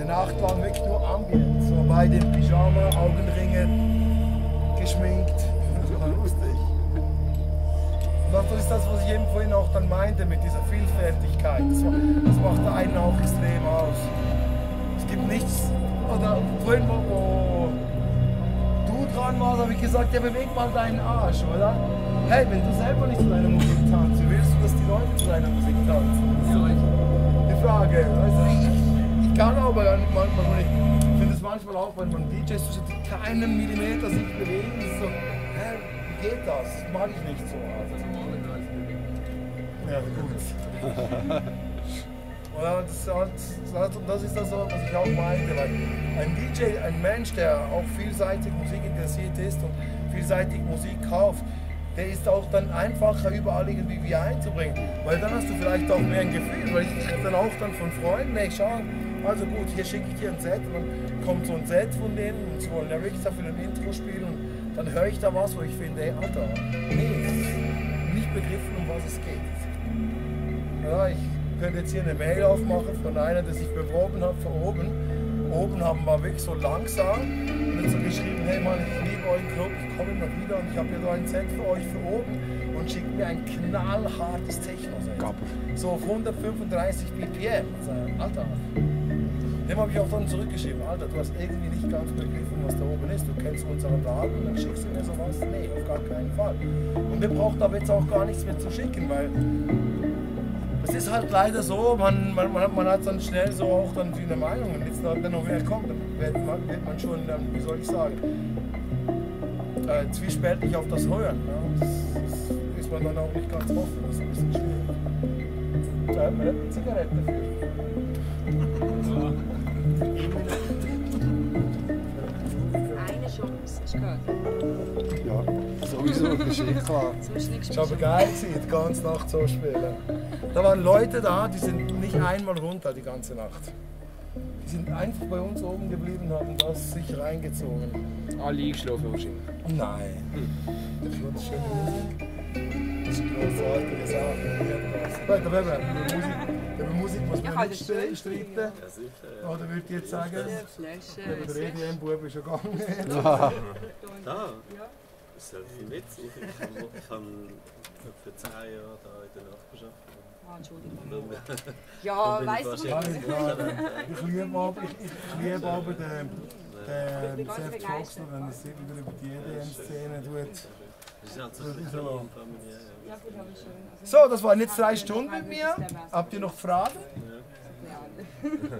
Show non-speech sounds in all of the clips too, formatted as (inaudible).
eine Nacht lang wirklich nur Ambient. So beide im Pyjama, Augenringe, geschminkt. Das (laughs) war lustig. Und das ist das, was ich eben vorhin auch dann meinte mit dieser Vielfältigkeit. Das, das macht einen auch extrem aus. Es gibt nichts, oder vorhin, wo, wo du dran warst, habe ich gesagt, ja, beweg mal deinen Arsch, oder? Hey, wenn du selber nicht zu deiner Musik tanzt, wie willst du, dass die Leute zu deiner Musik tanzen? Das ist die Frage. Weißt du, kann aber gar nicht manchmal nicht. Ich finde es manchmal auch, wenn man DJs so die keinen Millimeter sich bewegen, ist so, hä, wie geht das? Das mag ich nicht so. Also, ja, gut. (laughs) Ja, das, das, das ist das, was ich auch meinte. Weil ein DJ, ein Mensch, der auch vielseitig Musik interessiert ist und vielseitig Musik kauft, der ist auch dann einfacher überall irgendwie wie einzubringen. Weil dann hast du vielleicht auch mehr ein Gefühl. Weil ich kriege dann auch dann von Freunden, hey, schau, also gut, hier schicke ich dir ein Set und dann kommt so ein Set von denen und sie wollen ja wirklich dafür ein Intro spielen und dann höre ich da was, wo ich finde, hey, Alter, nee, nicht begriffen, um was es geht. Ja, ich könnte jetzt hier eine Mail aufmachen von einer, der sich beworben hat für oben. Oben haben wir wirklich so langsam und hat so geschrieben, hey Mann, ich liebe euren Club, ich komme immer wieder und ich habe hier so ein Set für euch für oben und schickt mir ein knallhartes Techno-Set. So auf 135 BPM. Also, Alter. Dem habe ich auch dann zurückgeschrieben, Alter, du hast irgendwie nicht ganz begriffen, was da oben ist. Du kennst unseren Laden und dann schickst du mir sowas? Nee, auf gar keinen Fall. Und wir brauchen aber jetzt auch gar nichts mehr zu schicken, weil es ist halt leider so, man, man, man, hat, man hat dann schnell so auch dann viele Meinungen. Und jetzt dann noch wer kommt, dann wird man, wird man schon, wie soll ich sagen, äh, zwiespältig auf das hören. Ja? Und das, ist man dann auch nicht ganz offen, das ist ein bisschen schwierig. Eine Zigarette dafür. Hast du gehört? Ja, sowieso, das ist eh klar. (laughs) Es war aber geil, die ganze Nacht so spielen. Da waren Leute da, die sind nicht einmal runter die ganze Nacht. Die sind einfach bei uns oben geblieben und haben das sich reingezogen. Alle eingeschlafen wahrscheinlich. Nein. Das ist schöne Musik. Das ist großartige Sache. Warte, über Musik, über Musik muss man nicht stre- streiten. Oder würde ich jetzt sagen, über den EDM-Bub ist schon gegangen. Da? Selfie mit. Ich habe ich habe für zehn Jahre da in der Nachbarschaft. Ah, Entschuldigung. Ja, weißt du, wahrscheinlich- Ich liebe aber, ich, ich liebe aber den, den Seth Foxler, wenn er sich wieder über die EDM-Szene tut. Das ist halt so. Also, So, das waren jetzt drei Stunden mit mir. Habt ihr noch Fragen? ja, (laughs)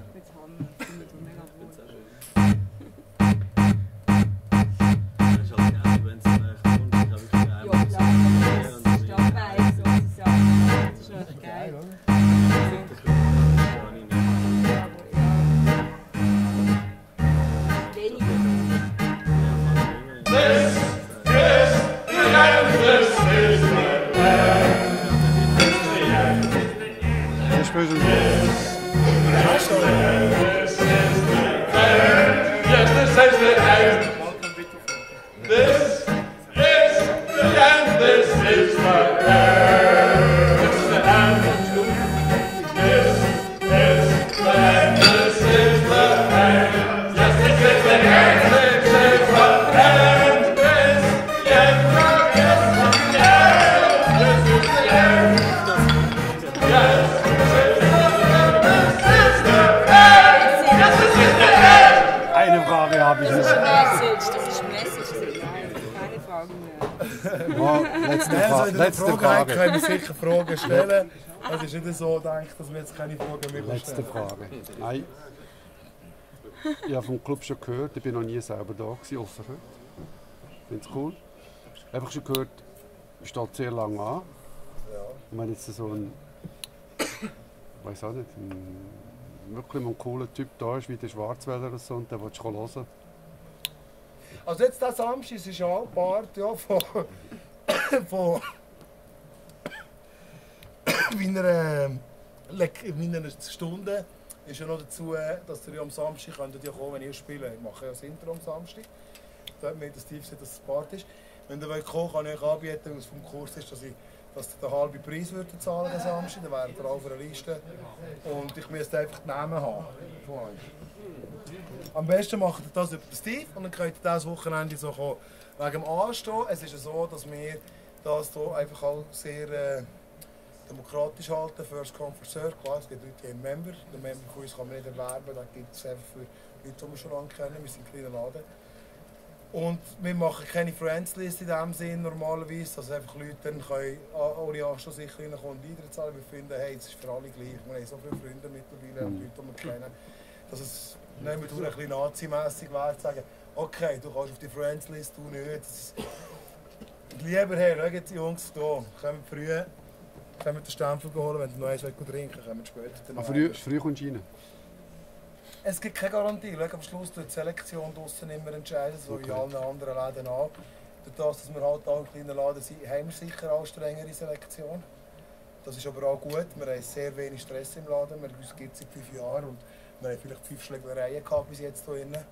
Das ist Letzte Frage. Nein. Ich habe vom Club schon gehört, ich bin noch nie selber da gewesen, offen. Ich finde es cool. Einfach schon gehört, es steht sehr lange an. Und wenn jetzt so ein, weiß auch nicht, ein, wirklich mal ein cooler Typ da ist, wie der Schwarzwälder oder so, und den willst du hören. Also jetzt das Samstag ist auch Part ja, von, (coughs) von (coughs) meiner, ähm, Lek- meiner Stunde ist ja noch dazu, dass ihr am Samstag könnt ihr ja kommen, wenn ihr spielt. Ich mache ja das Intro am Samstag. Da hat mir Steve gesagt, dass es Part ist. Wenn ihr wollt kommen, kann ich euch anbieten, was vom Kurs ist, dass ich dass ihr den halben Preis würdet zahlen den Samstag, dann wären ihr auf einer Liste. Und ich müsste einfach die Namen haben von euch. Am besten macht ihr das über den Steve und dann könnt ihr dieses Wochenende so kommen. Wegen dem Anstehen, es ist ja so, dass wir das hier einfach auch sehr äh, demokratisch halten, First Come, First Serve. Klar, es gibt Leute, die haben Member. Den Member von uns kann man nicht erwerben, da gibt es einfach für Leute, die wir schon lange kennen. Wir sind ein kleiner Laden. Und wir machen keine Friends-List in dem Sinn normalerweise, dass einfach Leute dann können, ah, ohne Anschluss sicher reinkommen und zahlen. Wir finden, hey, es ist für alle gleich. Wir haben so viele Freunde mittlerweile und Leute, die wir kennen, dass es nicht mehr durch ein bisschen nazimässig wäre, zu sagen, okay, du kannst auf die Friends-List, du nicht. Das Lieber her, schaut die Jungs hier, kommen früh, können den Stempel holen, wenn du noch eins trinken willst, kommen später. dann Ah, früh, früh kommst du rein. Es gibt keine Garantie. Schau, am Schluss tut die Selektion draussen immer entscheiden, so wie in allen anderen Läden auch. Durch das, dass wir halt auch ein kleiner Laden sind, haben wir sicher auch strengere Selektion. Das ist aber auch gut. Wir haben sehr wenig Stress im Laden. Wir gibt es seit fünf Jahren und wir haben vielleicht fünf Schlägereien gehabt bis jetzt hier drinnen.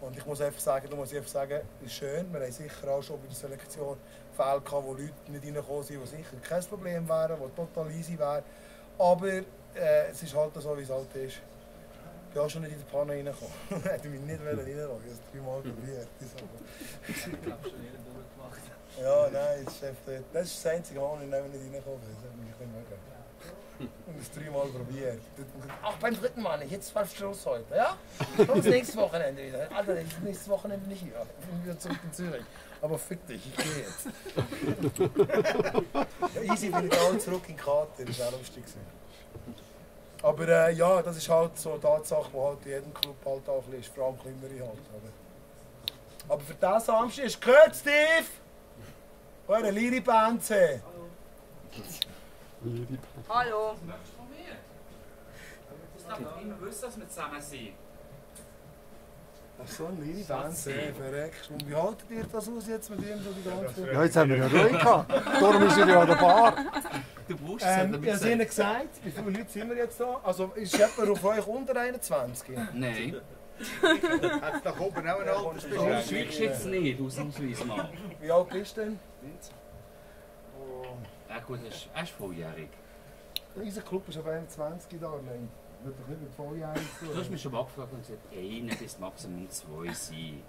Und ich muss einfach sagen, da muss ich einfach sagen, es ist schön. Wir haben sicher auch schon bei der Selektion Fälle gehabt, wo Leute nicht reingekommen sind, die sicher kein Problem wären, die total easy wären. Aber äh, es ist halt so, wie es halt ist. Ich bin auch schon nicht in die Panne reingekommen. (laughs) Hätte mich nicht wollen reinlassen. Ich habe es dreimal probiert. Das Ja, nein, das ist, das ist das einzige Mal, wo ich nicht reingekommen bin. Das hat mich nicht mögen. Und es dreimal probiert. Ach, beim dritten Mal nicht. Jetzt war Schluss heute, ja? (laughs) Und das nächste Wochenende wieder. Alter, das nächste Wochenende bin ich hier. Ich bin wieder zurück in Zürich. Aber fick dich, ich gehe jetzt. ja, easy bin ich alle zurück in die Kater. Das war auch lustig. gewesen. Aber äh, ja, das ist halt so eine Tatsache, die halt in jedem Club halt auch ein bisschen ist. Vor allem kleinere halt. Aber, aber für diesen Samstag ist gehört, Steve! Eure Liri Benze! Hallo. Es darf doch immer wissen, dass wir zusammen sind. Ach so, ein Liri Benze, verreckt. Und wie haltet ihr das aus jetzt mit ihm so die ganze Ja, jetzt haben wir ja Ruhe gehabt. Darum ist er ja an der Bar. Du brauchst es, Ähm, ich habe ihnen gesagt, wie viele Leute sind wir jetzt da? Also ist jemand auf euch unter 21? Nein, Hat es da oben auch einen Altersbeschränkung? du schickst jetzt nicht ausnahmsweise mal. Wie alt bist du denn? Gut, er ist, er ist volljährig. Unser Club ist auf 21 da, nein. Wird doch nicht mit Volljährigen zu Du hast mich schon mal gefragt und gesagt, einer bis Maximum zwei sein.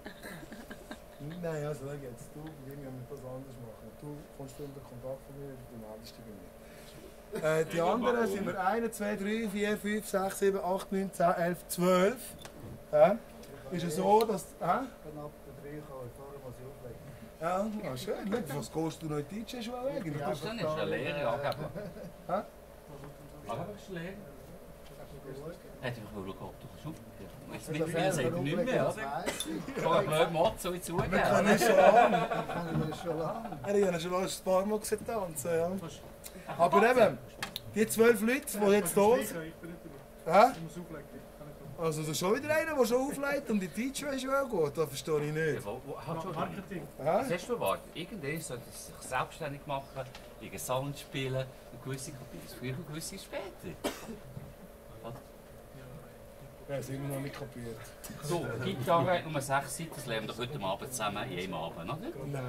Nein, also schau jetzt, du, wir müssen das anders machen. Du kommst unter Kontakt von mir, du meldest dich bei mir. Äh, die anderen sind wir 1, 2, 3, 4, 5, 6, 7, 8, 9, 10, 11, 12. Ja? Ist es so, dass... Hä? Ja, ja schön. Schau, Was gehst du noch in die DJ-Schule wegen? Du bist dann ist eine Lehre angeben. Hä? Aber ist Lehre? Hätte ich mal schauen, ob du kannst aufgeben. Jetzt mittlerweile sagt er nicht mehr, oder? Ich kann blöd Motto Wir zugeben. können schon lange. Er hat ja schon ein paar Mal gesehen tanzen, ja. Aber eben, die zwölf Leute, die jetzt hier sind... Hä? Also das ist schon wieder einer, der schon auflegt und die DJ-Schule geht, das verstehe ich nicht. Wo- wo- halt schon. Hä? Was hast du erwartet? Irgendwann sollte es sich selbstständig machen, irgendeinen Sound spielen, eine gewisse Kabine früher und gewisse später. Ja, das immer noch nicht kapiert. So, Gitarre hat nur sechs Seiten, das lernen wir doch heute Abend zusammen in einem Abend, oder? Eben, Nein.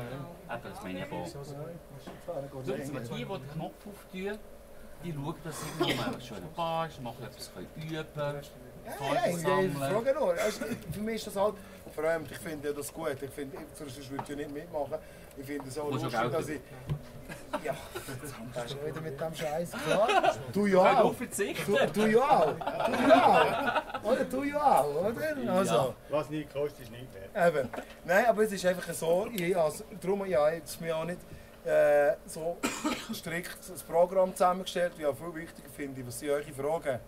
das meine ich aber auch. So, jetzt die, die den Knopf auftun, die schauen, dass sie schon in der Bar ist, machen etwas können üben können, Ja, ich sammeln. frage nur. Also, für mich ist das halt, allem, ich finde ja das gut. Ich finde, sonst würde ich ja nicht mitmachen. Ich finde es auch lustig, dass ich... Ja, das ist schon wieder mit dem Scheiß. (laughs) Klar. Du ja auch. Du, du ja auch. Du ja auch. Oder du ja auch, oder? Also, Was nie kostet, ist nicht mehr. eben. Nein, aber es ist einfach so, ich, also, darum ja, jetzt mir auch nicht äh, so (coughs) strikt das Programm zusammengestellt, wie auch viel wichtiger finde ich, was sind eure Fragen?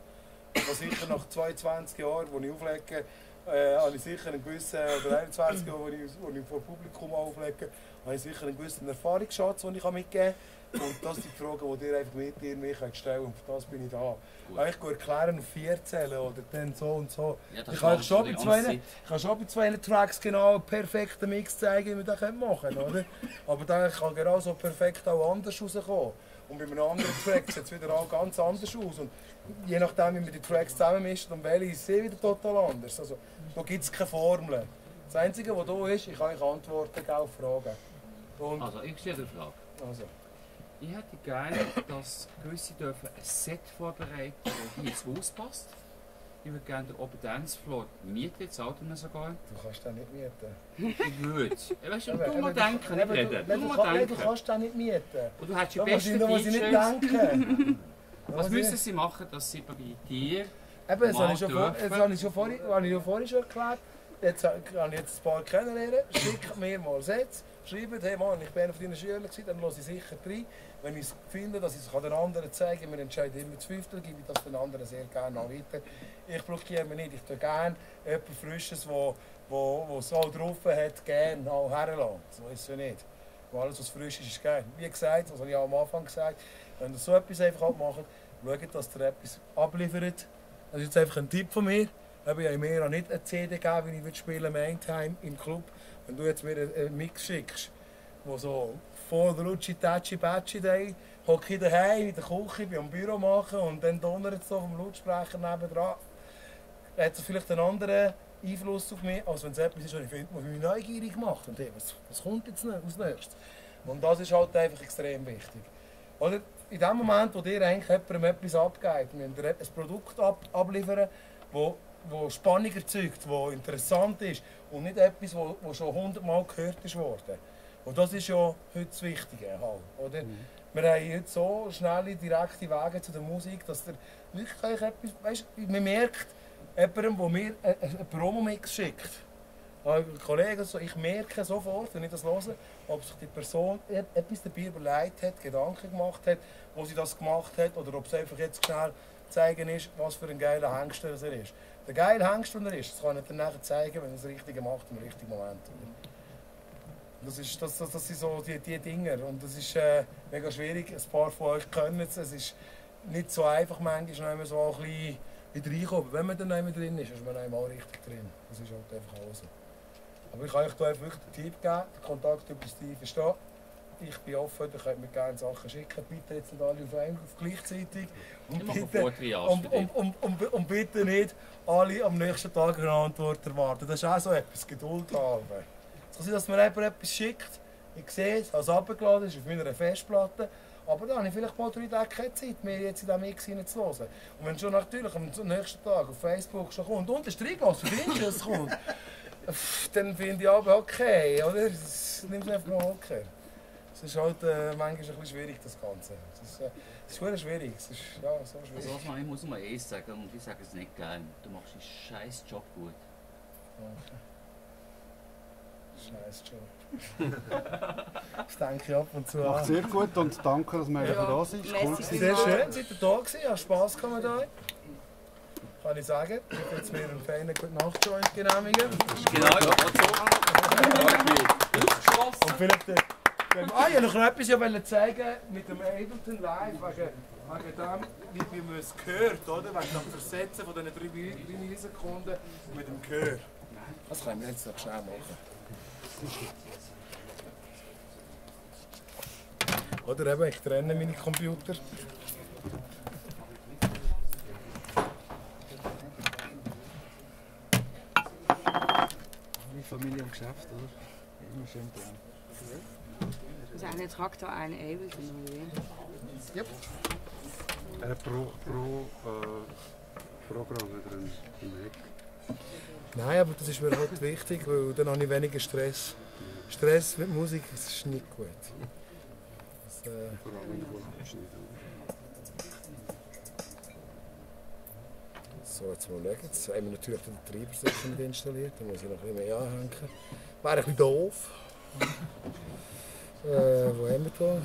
Was sicher nach 22 Jahren, wo ich auflege, äh, habe ich sicher einen gewissen, oder 21 Jahre, wo ich, wo ich vor Publikum auflege, habe ich sicher einen gewissen Erfahrungsschatz, den ich mitgeben kann. Und das sind die Fragen, die ihr einfach mit mir könnt stellen und für das bin ich da. Wenn ich erklären auf vier zählen oder dann so und so. Ja, Ich kann schon bei zwei, ich kann schon bei zwei Tracks genau einen perfekten Mix zeigen, wie wir das machen können, oder? Aber dann kann genau so perfekt auch anders rauskommen. Und bei einem anderen Track sieht es wieder auch ganz anders aus. Und je nachdem, wie man die Tracks zusammenmischt und welche, ist es wieder total anders. Also, da gibt es keine Formel. Das Einzige, was da ist, ich kann euch Antworten auf Fragen. Und, Also, ich stelle eine Frage. also, Ich hätte gerne, dass gewisse dürfen ein Set vorbereiten, das hier ins Haus passt. Ich würde gerne den Open Dance Floor mieten, zahlt er mir sogar. Du kannst den nicht mieten. Ich würde. Weißt du, du mal denken, nicht reden. Du, mal kann- nein, du denken. kannst den nicht mieten. Und du hättest die besten da muss ich nicht denken. (laughs) Was müssen sie machen, dass sie bei dir Eben, das habe ich schon, vor, das habe ich schon vorhin, habe ich vorhin schon erklärt. Jetzt habe ich jetzt ein paar kennenlernen. Schickt mir mal Sätze. Schreibt, hey Mann, ich bin einer von deinen Schülern, dann höre ich sicher rein. Wenn ich es finde, dass ich es den anderen zeigen kann, wir entscheiden immer zu fünftel, gebe ich das den anderen sehr gerne auch weiter. Ich blockiere mich nicht, ich tue gerne etwas Frisches, wo, wo, wo auch drauf hat, gerne auch herlassen. So ist es ja nicht. Weil alles, was frisch ist, ist geil. Wie gesagt, das habe ich am Anfang gesagt, wenn ihr so etwas einfach macht, schaut, dass ihr etwas abliefert. Das ist jetzt einfach ein Tipp von mir. Ich habe ja auch nicht eine CD gegeben, wie ich spielen Maintime im Club. Wenn du jetzt mir einen- Mix schickst, wo so voll Rutschi, Tatschi, Batschi Day, hocke ich daheim in der Küche, bin am Büro machen und dann donnert es so vom Lautsprecher nebendran. Hat es vielleicht einen anderen Einfluss auf mich, als wenn es etwas ist, was ich finde, was mich neugierig macht. Und hey, was, was kommt jetzt als nächstes? Und das ist halt einfach extrem wichtig. Oder in dem Moment, wo dir eigentlich jemandem etwas abgeht, müsst ihr ein Produkt ab, abliefern, wo, wo Spannung erzeugt, wo interessant ist und nicht etwas, wo, wo schon hundertmal gehört ist worden. Und das ist ja heute das Wichtige. Halt, oder? Wir haben heute so schnelle, direkte Wege zu der Musik, dass der wirklich etwas, weißt, man merkt, jemandem, der mir einen einen Promo-Mix schickt, ein Kollege, so, ich merke sofort, wenn ich das höre, ob sich die Person e- etwas dabei überlegt hat, Gedanken gemacht hat, wo sie das gemacht hat, oder ob es einfach jetzt schnell zeigen ist, was für ein geiler Hengst er ist. Der geile Hengst, der er ist, das kann ich dann nachher zeigen, wenn er das Richtige macht, im richtigen Moment. Das, ist, das, das, das sind so die, die Dinge und das ist äh, mega schwierig. Ein paar von euch können es. Es ist nicht so einfach, manchmal immer so ein bisschen wieder reinkommen. Wenn man dann immer drin ist, ist man auch richtig drin. Das ist halt einfach so. Aber ich kann euch da einfach wirklich den Tipp geben. Der Kontakt über Steve ist da. Ich bin offen, ihr könnt mir gerne Sachen schicken. Bitte jetzt nicht alle auf auf gleichzeitig. Und bitte, und, und, und, und, bitte nicht alle am nächsten Tag eine Antwort erwarten. Das ist auch so etwas. Geduld haben. Es kann sein, dass mir jemand etwas schickt. Ich sehe es, habe es abgeladen, es ist auf meiner Festplatte. Aber dann habe ich vielleicht mal drei Tage keine Zeit, mir jetzt in diesen Mix hineinzuhören. Und wenn schon natürlich am nächsten Tag auf Facebook schon kommt, und der Streitglas, du findest, dass es kommt, (laughs) dann finde ich aber okay, oder? Das nimmt einfach mal okay. Es ist halt äh, manchmal ein bisschen schwierig, das Ganze. Es ist, äh, es ist schwierig. Es ist ja, so schwierig. Also, ich muss mal eins sagen, und ich sage es nicht gern. Du machst einen scheiß Job gut. Scheiß Job. (laughs) das denke ich ab und zu Macht an. sehr gut und danke, dass wir Ja. da sind. Ist cool. Sehr schön, seid ihr da gewesen, hat Spass gehabt mit euch. Kann ich sagen. Ich werde jetzt mir einen feinen guten Nachtjoint genehmigen. Genau, ja, so. Und vielleicht... Ah, ich wollte noch etwas ja wollen zeigen mit dem Ableton Live, wegen, wegen dem, wie man es hört, oder? Wegen dem Versetzen von diesen 3 Millisekunden mit dem Gehör. Das können wir jetzt noch schnell machen. Oder eben, ich trenne meine Computer. Familie und Geschäft, oder? Immer schön dran. Also eine Traktor, eine Ableton oder wie? Äh, pro pro äh, Programm oder ein ein Mac. Nein, aber das ist mir halt wichtig, weil dann habe ich weniger Stress. Stress mit Musik das ist nicht gut. Das, äh, Vor allem wenn du abschneiden. so, jetzt mal schauen. Jetzt haben wir natürlich den Treiber nicht installiert. Da muss ich noch ein bisschen mehr anhängen. Wäre ein bisschen doof. Äh, wo haben wir da?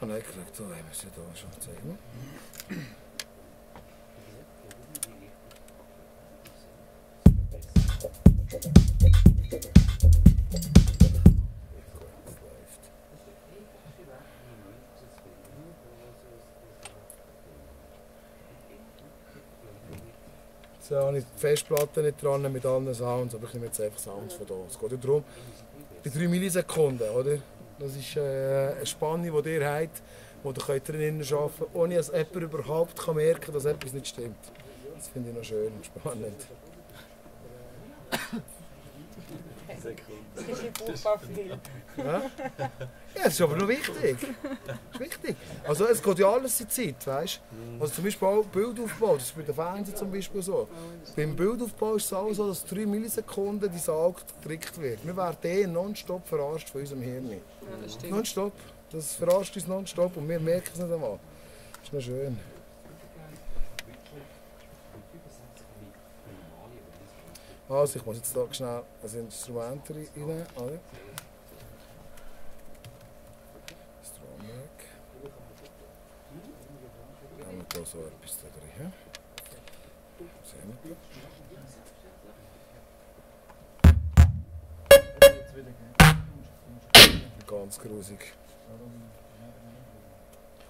Ah nein, ich da Festplatte nicht dran mit allen Sounds, aber ich nehme jetzt einfach Sounds von da. Es geht ja darum, die 3 Millisekunden, oder? Das ist äh, eine Spanne, die ihr habt, wo ihr könnt drinnen arbeiten könnt, ohne dass jemand überhaupt kann merken kann, dass etwas nicht stimmt. Das finde ich noch schön und spannend. Das ist furchtbar viel. Ja? ja, das ist aber noch wichtig. Das ist wichtig. Also es geht ja alles in Zeit, weißt du? Also zum Beispiel auch Bildaufbau, das ist bei den Fernsehen zum Beispiel so. Beim Bildaufbau ist es auch so, dass 3 Millisekunden dein Auge getrickt wird. Wir werden eh nonstop verarscht von unserem Hirn. Ja, das stimmt. Nonstop. Das verarscht uns nonstop und wir merken es nicht einmal. Das ist noch schön. Also ich muss jetzt hier schnell ein Instrument rein, oder? Das haben da so etwas da drin. Sehen wir? Ganz grusig.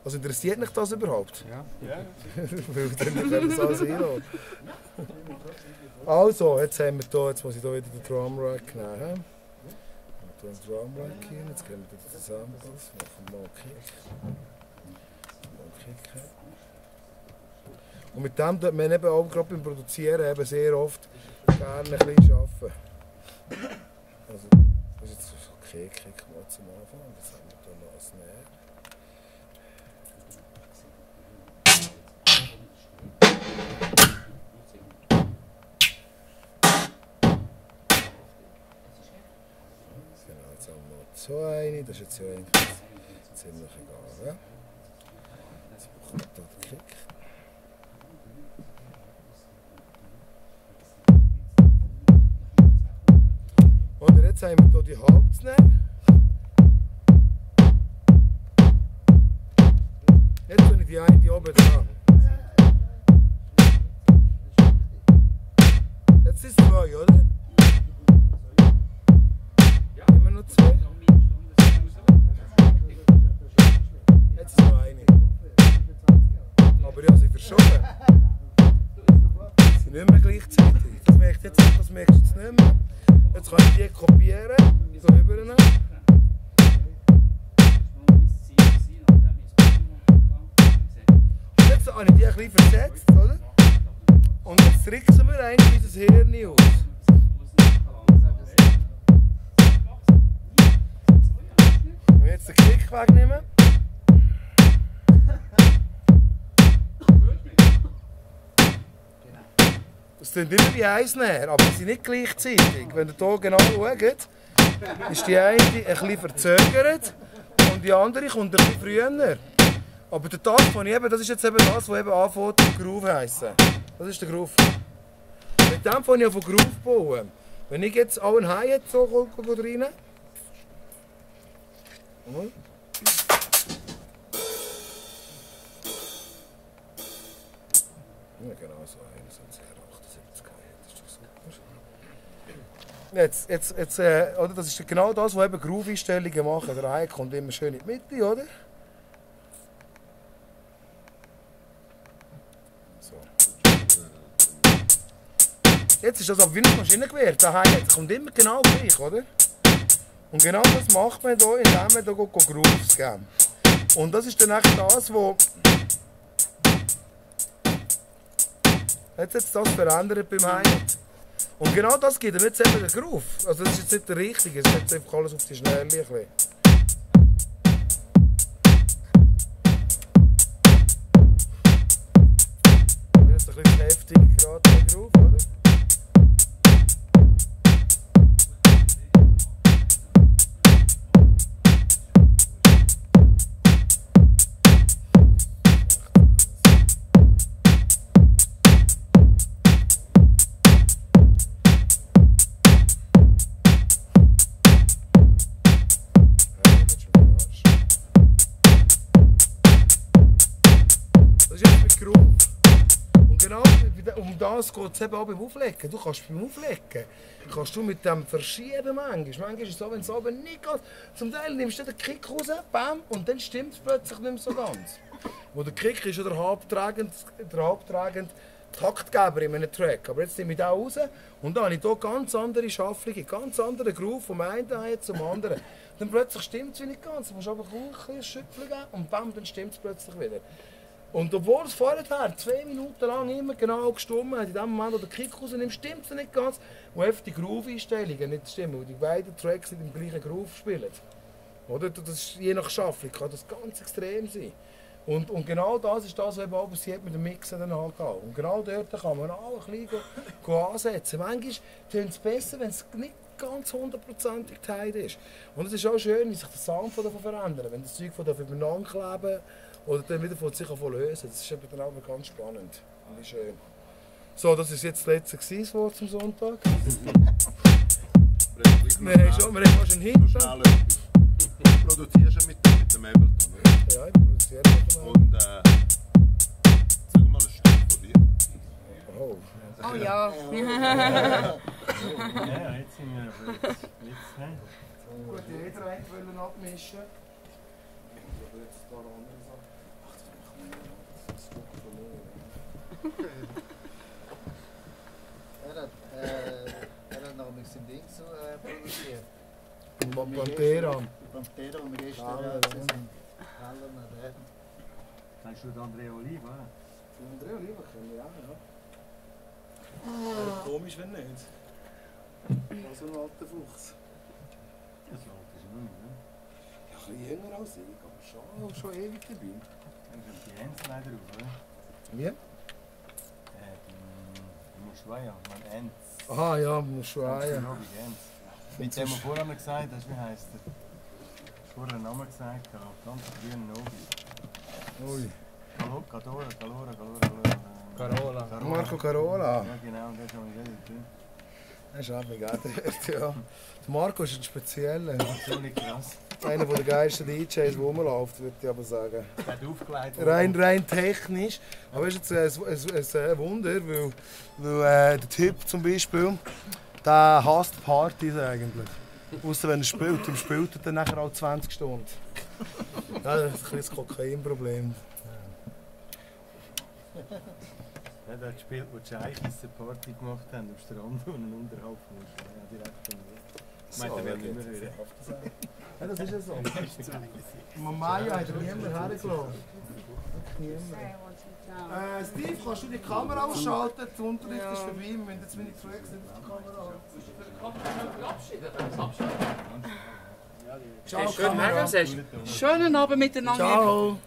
Also interessiert mich das überhaupt? Ja. (laughs) Weil dann können wir das alles einladen. Also, jetzt haben wir hier, jetzt muss ich hier wieder den Drumrack nehmen. Wir tun den Drumrack hin, jetzt gehen wir wieder zusammen. Machen wir mal Kick. Mal Kick. Und mit dem tut man eben auch gerade beim Produzieren eben sehr oft gerne ein bisschen arbeiten. Also, das ist jetzt so Kick, Kick mal zum Anfang. Jetzt haben wir hier noch ein Snare. Noch so eine, das ist jetzt ja eigentlich ziemlich egal. Ja? Jetzt brauchen wir hier den Kick. Und jetzt haben wir hier die Hauptsnare. Die eins aber sie sind nicht gleichzeitig. Wenn ihr hier genau schaut, ist die eine ein bisschen verzögert und die andere kommt bisschen früher. Aber der Tag von eben, das ist jetzt eben das, was eben anfängt, Groove heissen. Das ist der Groove. Mit dem fange ich an von Groove bauen. Wenn ich jetzt auch einen Hi-Hat so rein. Ja, genau so. 21, 78 Hi-Hat, ist doch super. Jetzt, jetzt, jetzt, äh, oder? Das ist genau das, was eben Groove-Einstellungen machen. Der Hi kommt immer schön in die Mitte, oder? So. Jetzt ist das aber wie ein Maschinengewehr. Der Hi-Hat kommt immer genau gleich, oder? Und genau das macht man hier, indem man hier Grooves geben. Und das ist dann echt das, Jetzt hat sich das verändert beim Hi-Hat. Und genau das gibt ihm jetzt eben den Groove. Also das ist jetzt nicht der richtige, es jetzt einfach alles auf die Schnelle. ein bisschen. Jetzt ein bisschen heftig gerade der Groove, das geht eben auch beim Auflegen. Du kannst beim Auflegen kannst du mit dem verschieben manchmal. Manchmal ist es so, wenn es oben nicht geht. Zum Teil nimmst du den Kick raus, bam, und dann stimmt es plötzlich nicht mehr so ganz. Wo der Kick ist ja der haupttragend, der haupttragend Taktgeber in einem Track. Aber jetzt nehme ich den raus und dann habe ich hier ganz andere Schaffungen, ganz andere Groove vom einen Teil zum anderen. Dann plötzlich stimmt es nicht ganz. Du musst aber ein bisschen Schütteln und bam, dann stimmt es plötzlich wieder. Und obwohl es vorher zwei Minuten lang immer genau gestimmt hat, in dem Moment, wo der Kick rausnimmt, stimmt es nicht ganz. Und einfach die Groove-Einstellungen nicht stimmen, weil die beiden Tracks nicht im gleichen Groove spielen. Oder? Das ist, je nach Schaffung kann das ganz extrem sein. Und, und genau das ist das, was eben passiert mit dem Mixen dann halt auch. Und genau dort kann man auch ein bisschen ansetzen. Manchmal tönt es besser, wenn es nicht ganz hundertprozentig tight ist. Und es ist auch schön, wie sich der Sound davon verändert. Wenn das Zeug von aufeinander kleben oder dann wieder von sich von lösen. Das ist eben dann auch ganz spannend. Und schön. So, das ist jetzt das letzte Wort zum Sonntag. wir haben schon, wir haben schon einen Hit. Du produzierst mit, mit dem Ableton, oder? Ja, ich produziere mit dem Und äh, sag mal ein Stück von dir. Oh. Oh ja. (laughs) Ja, jetzt sind wir aber jetzt. jetzt? Gut, jeder wollen abmischen. Ich habe jetzt da andere Sachen. Er hat, äh, er hat noch ein bisschen Ding so äh, produziert. Pantera. Pantera, wo wir gestern Ah, sind. Heller nach der. Kennst du den Andrea Oliva? Andrea Oliva kennen wir auch, ja. Wäre komisch, wenn nicht. So ein alter Fuchs. Das alt ist er nicht, ne? Ja, ein bisschen jünger als ich, aber schon, schon ewig dabei. Die Jens leider raus, oder? Wie? Äh, die Muschweier, mein Enz. Aha, ja, schon. Robbie Jens. Mit dem wir vorher noch gesagt hast, wie heisst er? Vorher einen Namen gesagt, ganz grünen Nobi. Ui. Calora, Calora, Calora. Carola. Marco Carola. Ja, genau, der ist noch nicht drin. Das ist auch dort, ja. Der Marco ist ein spezieller. Ziemlich krass. Einer der geilsten DJs, der rumläuft, würde ich aber sagen. Der hat aufgelegt. Rein, rein technisch. Aber es ist jetzt ein, ein, ein Wunder, weil, weil äh, der Typ zum Beispiel, der hasst Partys eigentlich. Außer wenn er spielt. Dann spielt er dann nachher auch 20 Stunden. Ja, das ist ein bisschen das Kokainproblem. Ja, der hat gespielt, wo die Scheichis eine Party gemacht haben am Strand und einen Unterhalt von uns. Ja, direkt von mir. Ich meine, der will nicht mehr hören. Ja, das ist ja so. Mamaja hat niemand hergelassen. Äh, Steve, kannst du die Kamera ausschalten? Der Unterricht ist vorbei. Wir müssen jetzt meine Tracks nicht auf die Kamera haben. Ciao, Schönen Kamera. Abend, Schönen Abend miteinander. Ciao.